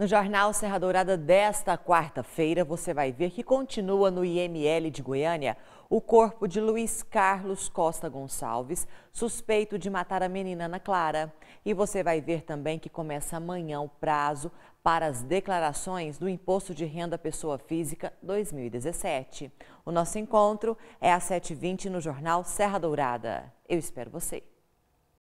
No Jornal Serra Dourada desta quarta-feira, você vai ver que continua no IML de Goiânia o corpo de Luiz Carlos Costa Gonçalves, suspeito de matar a menina Ana Clara. E você vai ver também que começa amanhã o prazo para as declarações do Imposto de Renda Pessoa Física 2017. O nosso encontro é às 7h20 no Jornal Serra Dourada. Eu espero você.